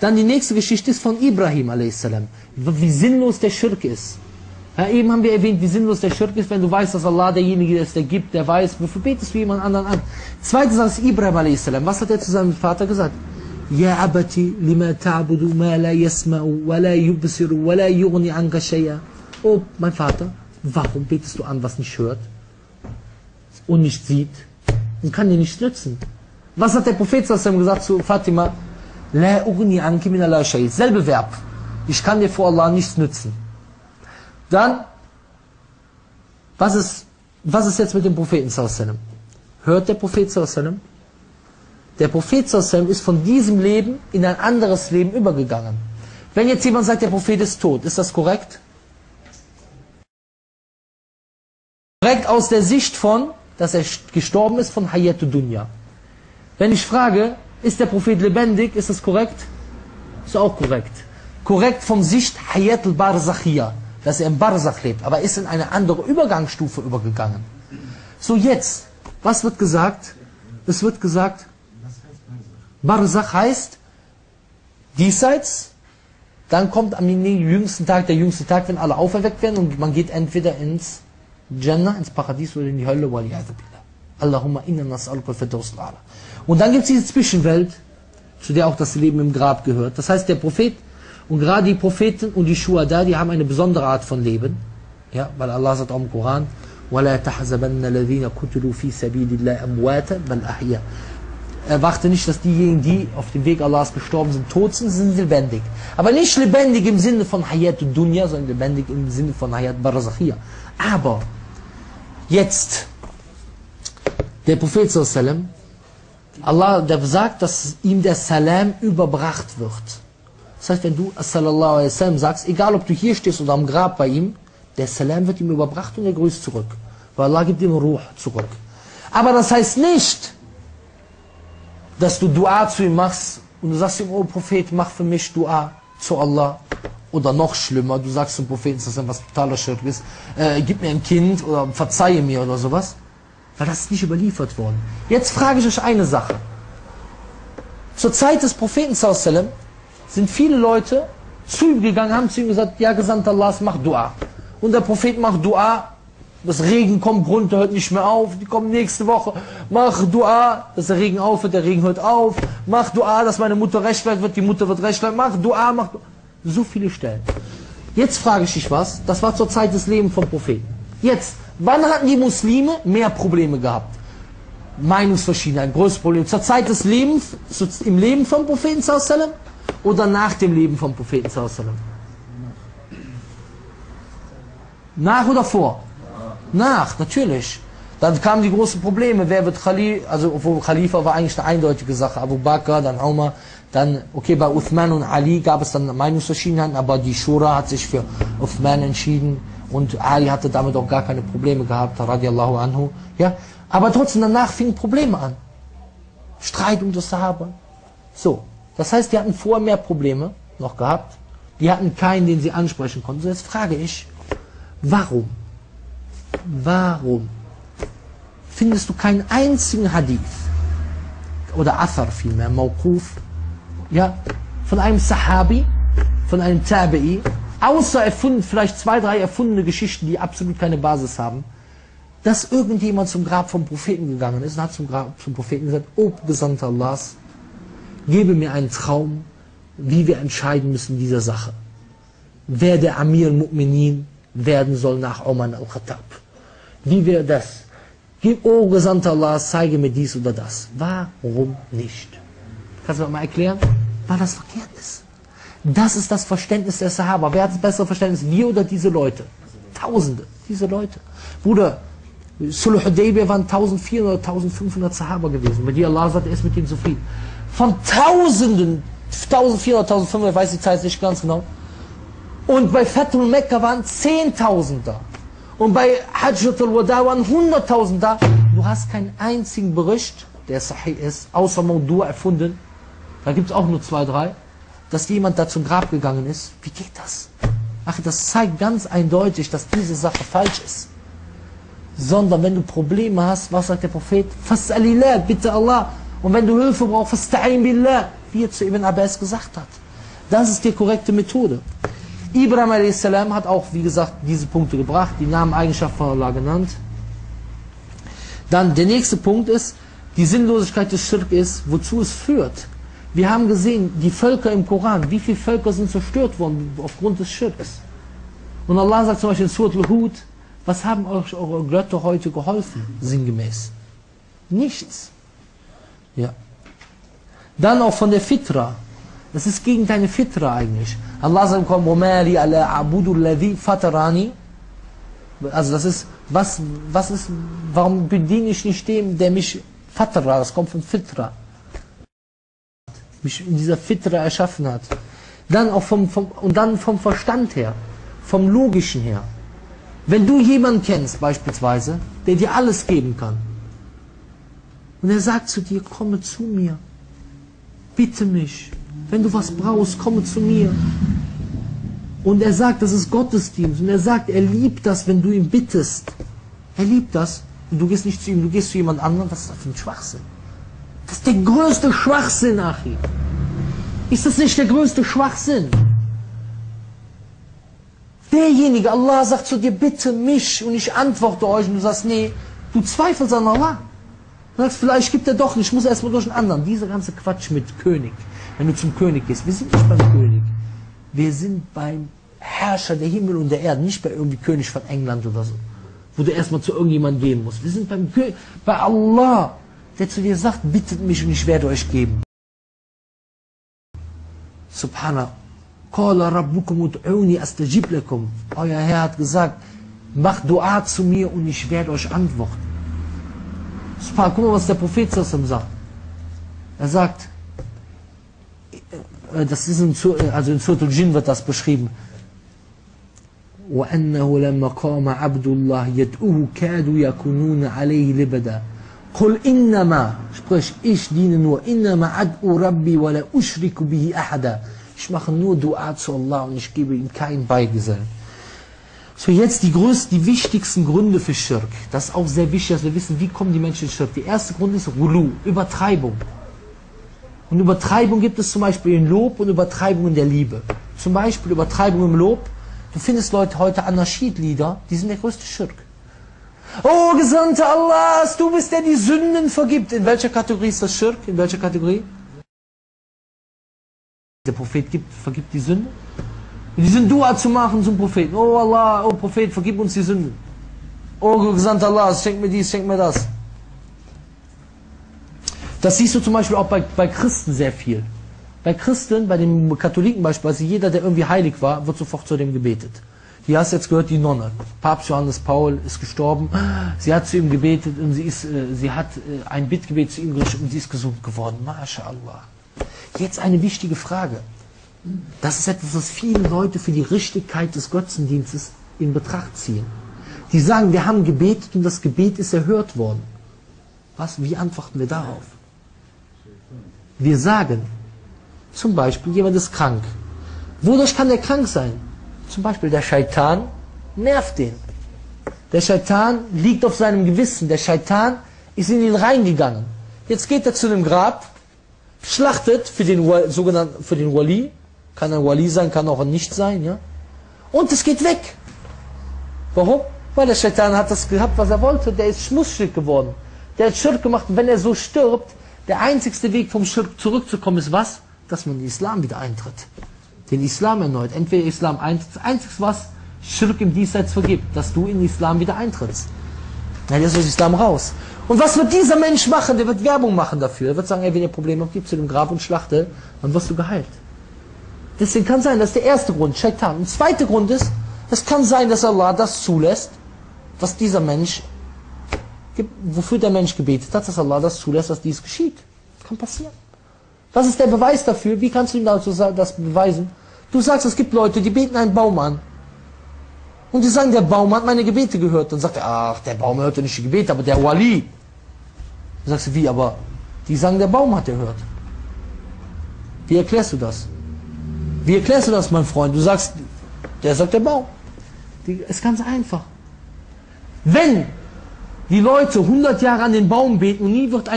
Dann die nächste Geschichte ist von Ibrahim a.s. Wie sinnlos der Schirk ist. Ja, eben haben wir erwähnt, wie sinnlos der Schirk ist, wenn du weißt, dass Allah derjenige ist, der gibt, der weiß. Wofür betest du jemand anderen an? Zweite Sache ist Ibrahim a.s. Was hat er zu seinem Vater gesagt? Ja abati lima ta'budu ma la yasma'u wa la yubsiru wa la yughni anka shay'a. Oh, mein Vater, warum betest du an, was nicht hört und nicht sieht und kann dir nichts nützen? Was hat der Prophet gesagt zu Fatima? La ugni anki min Allah shay. Selbe Verb. Ich kann dir vor Allah nichts nützen. Dann, was ist, was ist jetzt mit dem Propheten sallam? Hört der Prophet sallam? Der Prophet sallam ist von diesem Leben in ein anderes Leben übergegangen. Wenn jetzt jemand sagt, der Prophet ist tot, ist das korrekt? Korrekt aus der Sicht von, dass er gestorben ist von Hayatu Dunya. Wenn ich frage, ist der Prophet lebendig, ist das korrekt? Ist auch korrekt. Korrekt vom Sicht Hayat al-Barzachiyah, dass er im Barzach lebt, aber ist in eine andere Übergangsstufe übergegangen. So jetzt, was wird gesagt? Es wird gesagt, Barzach heißt diesseits, dann kommt am jüngsten Tag, der jüngste Tag, wenn alle auferweckt werden und man geht entweder ins Jannah, ins Paradies oder in die Hölle, Allahumma inna nas'aluka al-Firdaus al-A'la. Und dann gibt es diese Zwischenwelt, zu der auch das Leben im Grab gehört. Das heißt, der Prophet und gerade die Propheten und die Schuhada, die haben eine besondere Art von Leben. Ja, weil Allah sagt auch im Koran, وَلَا تَحْزَبَنَّ الَّذِينَ قُتِلُوا فِي سَبِيلِ اللَّهِ أَمْوَاتًا بَلْ أَحْيَا Erwarte nicht, dass diejenigen, die auf dem Weg Allahs gestorben sind, tot sind, sind lebendig. Aber nicht lebendig im Sinne von Hayat Dunya, sondern lebendig im Sinne von Hayat Barzachia. Aber jetzt, der Prophet sallam, Allah der sagt, dass ihm der Salam überbracht wird. Das heißt, wenn du alaihi wasallam sagst, egal ob du hier stehst oder am Grab bei ihm, der Salam wird ihm überbracht und er grüßt zurück. Weil Allah gibt ihm Ruh zurück. Aber das heißt nicht, dass du Dua zu ihm machst und du sagst ihm, oh Prophet, mach für mich Dua zu Allah. Oder noch schlimmer, du sagst zum Propheten, dass das was totaler Schirk ist, äh, gib mir ein Kind oder verzeihe mir oder sowas. Weil das ist nicht überliefert worden. Jetzt frage ich euch eine Sache. Zur Zeit des Propheten sallam, sind viele Leute zu ihm gegangen, haben zu ihm gesagt, ja Gesandter Allahs, mach Dua. Und der Prophet macht Dua, das Regen kommt runter, hört nicht mehr auf, die kommen nächste Woche, mach Dua, dass der Regen aufhört, der Regen hört auf, mach Dua, dass meine Mutter recht wird, die Mutter wird recht mach Dua, mach Dua. So viele Stellen. Jetzt frage ich dich was, das war zur Zeit des Lebens vom Propheten. Jetzt, Wann hatten die Muslime mehr Probleme gehabt? Meinungsverschiedenheit, größtes Problem. Zur Zeit des Lebens, im Leben vom Propheten sallam oder nach dem Leben vom Propheten sallam? Nach oder vor? Nach, natürlich. Dann kamen die großen Probleme. Wer wird Khalifa? Also, obwohl Khalifa war eigentlich eine eindeutige Sache. Abu Bakr, dann Umar, dann, okay, bei Uthman und Ali gab es dann Meinungsverschiedenheiten, aber die Shura hat sich für Uthman entschieden. Und Ali hatte damit auch gar keine Probleme gehabt, radiallahu anhu. Ja? Aber trotzdem danach fingen Probleme an. Streit um das Sahaba. So, das heißt, die hatten vorher mehr Probleme noch gehabt. Die hatten keinen, den sie ansprechen konnten. So, jetzt frage ich, warum? Warum findest du keinen einzigen Hadith oder Athar vielmehr, Mawquf, ja, von einem Sahabi, von einem Tabi'i, außer erfunden, vielleicht zwei, drei erfundene Geschichten, die absolut keine Basis haben, dass irgendjemand zum Grab vom Propheten gegangen ist und hat zum, Grab, zum Propheten gesagt, O Gesandter Allahs, gebe mir einen Traum, wie wir entscheiden müssen in dieser Sache. Wer der Amir al-Mu'minin werden soll nach Oman al-Khattab. Wie wir das. O Gesandter Allahs, zeige mir dies oder das. Warum nicht? Kannst du mir mal erklären, weil das verkehrt ist? Das ist das Verständnis der Sahaba. Wer hat das bessere Verständnis? Wir oder diese Leute? Tausende, diese Leute. Bruder, Sulh Hudaybiyah waren 1400 oder 1500 Sahaba gewesen. Mit dir Allah sagt, er ist mit ihnen zufrieden. Von Tausenden, 1400, 1500, ich weiß die Zeit nicht ganz genau. Und bei Fatul Mekka waren Zehntausender. Und bei Hajjat al-Wada waren Hunderttausender. Du hast keinen einzigen Bericht, der sahih ist, außer Maudu erfunden. Da gibt es auch nur zwei, drei dass jemand da zum Grab gegangen ist. Wie geht das? Ach, das zeigt ganz eindeutig, dass diese Sache falsch ist. Sondern wenn du Probleme hast, was sagt der Prophet? Fas'alillah, bitte Allah. Und wenn du Hilfe brauchst, fasta'in billah. wie er zu Ibn Abbas gesagt hat. Das ist die korrekte Methode. Ibrahim a.s. hat auch, wie gesagt, diese Punkte gebracht, die Namen, Eigenschaften von Allah genannt. Dann der nächste Punkt ist, die Sinnlosigkeit des Schirk ist, wozu es führt. Wir haben gesehen, die Völker im Koran, wie viele Völker sind zerstört worden aufgrund des Schirks. Und Allah sagt zum Beispiel in Surat al-Hud, was haben euch eure Götter heute geholfen, sinngemäß? Nichts. Ja. Dann auch von der Fitra. Das ist gegen deine Fitra eigentlich. Allah sagt. Also das ist, was, was ist, warum bediene ich nicht dem, der mich Fatra, das kommt von Fitra mich in dieser Fitra erschaffen hat. Dann auch vom, vom, und dann vom Verstand her, vom Logischen her. Wenn du jemanden kennst, beispielsweise, der dir alles geben kann, und er sagt zu dir, komme zu mir, bitte mich, wenn du was brauchst, komme zu mir. Und er sagt, das ist Gottesdienst. Und er sagt, er liebt das, wenn du ihn bittest. Er liebt das. Und du gehst nicht zu ihm, du gehst zu jemand anderem. Was ist das für ein Schwachsinn? Das ist der größte Schwachsinn, Achi. Ist das nicht der größte Schwachsinn? Derjenige, Allah sagt zu dir, bitte mich und ich antworte euch und du sagst, nee, du zweifelst an Allah. Du sagst, vielleicht gibt er doch nicht, ich muss erstmal durch einen anderen. Dieser ganze Quatsch mit König. Wenn du zum König gehst, wir sind nicht beim König. Wir sind beim Herrscher der Himmel und der Erde, nicht bei irgendwie König von England oder so. Wo du erstmal zu irgendjemandem gehen musst. Wir sind beim König, bei Allah, der zu dir sagt, bittet mich und ich werde euch geben. Subhanallah. Qala rabbukum ud'uni astajib lakum. Euer Herr hat gesagt, macht Dua zu mir und ich werde euch antworten. Subhanallah, guck mal, was der Prophet sagt. Er sagt, das ist in, also in Surah Al-Jinn wird das beschrieben. وأنه لما قام عبد الله يدعوه كادوا يكونون عليه لبدا Kul innama, sprich, ich diene nur, innama ad'u rabbi wa la ushriku bihi ahada. Ich mache nur Dua zu Allah und ich gebe ihm keinen Beigesellen. So jetzt die größten, die wichtigsten Gründe für Schirk. Das ist auch sehr wichtig, dass wir wissen, wie kommen die Menschen in Schirk. Der erste Grund ist Rulu, Übertreibung. Und Übertreibung gibt es zum Beispiel in Lob und Übertreibung in der Liebe. Zum Beispiel Übertreibung im Lob. Du findest Leute heute Anaschid-Lieder, die sind der größte Schirk. Oh, Gesandter Allahs, du bist der, die Sünden vergibt. In welcher Kategorie ist das Schirk? In welcher Kategorie? Der Prophet gibt, vergibt die Sünden. Die sind Dua zu machen zum Propheten. Oh Allah, oh Prophet, vergib uns die Sünden. Oh Gesandter Allahs, schenk mir dies, schenk mir das. Das siehst du zum Beispiel auch bei, bei Christen sehr viel. Bei Christen, bei den Katholiken beispielsweise, jeder, der irgendwie heilig war, wird sofort zu dem gebetet. Hier hast du jetzt gehört, die Nonne. Papst Johannes Paul ist gestorben. Sie hat zu ihm gebetet und sie, ist, äh, sie hat äh, ein Bittgebet zu ihm gerichtet und sie ist gesund geworden. MashaAllah. Jetzt eine wichtige Frage. Das ist etwas, was viele Leute für die Richtigkeit des Götzendienstes in Betracht ziehen. Die sagen, wir haben gebetet und das Gebet ist erhört worden. Was? Wie antworten wir darauf? Wir sagen, zum Beispiel, jemand ist krank. Wodurch kann der krank sein? Zum Beispiel der Scheitan nervt den. Der Scheitan liegt auf seinem Gewissen. Der Scheitan ist in ihn reingegangen. Jetzt geht er zu dem Grab, schlachtet für den sogenannten für den Wali, kann ein Wali sein, kann auch ein Nicht sein, ja. Und es geht weg. Warum? Weil der Scheitan hat das gehabt, was er wollte. Der ist schmutzig geworden. Der hat Schirk gemacht. Und wenn er so stirbt, der einzigste Weg vom Schirk zurückzukommen ist was? Dass man in den Islam wieder eintritt. Den Islam erneut. Entweder Islam eintritt. Einzige was Schirk im Diesseits vergibt, dass du in Islam wieder eintrittst. Ja, der ist aus Islam raus. Und was wird dieser Mensch machen? Der wird Werbung machen dafür. Er wird sagen, ey, wenn ihr Probleme habt, gib zu dem Grab und schlachte, dann wirst du geheilt. Deswegen kann sein, das ist der erste Grund, Shaitan. Und der zweite Grund ist, es kann sein, dass Allah das zulässt, was dieser Mensch wofür der Mensch gebetet hat, dass Allah das zulässt, dass dies geschieht. Kann passieren. Was ist der Beweis dafür? Wie kannst du ihm dazu das beweisen? Du sagst, es gibt Leute, die beten einen Baum an. Und die sagen, der Baum hat meine Gebete gehört. Dann sagt er, ach, der Baum hört nicht die Gebete, aber der Wali. Dann sagst du, wie, aber die sagen, der Baum hat gehört. Wie erklärst du das? Wie erklärst du das, mein Freund? Du sagst, der sagt der Baum. Die, ist ganz einfach. Wenn die Leute 100 Jahre an den Baum beten und nie wird ein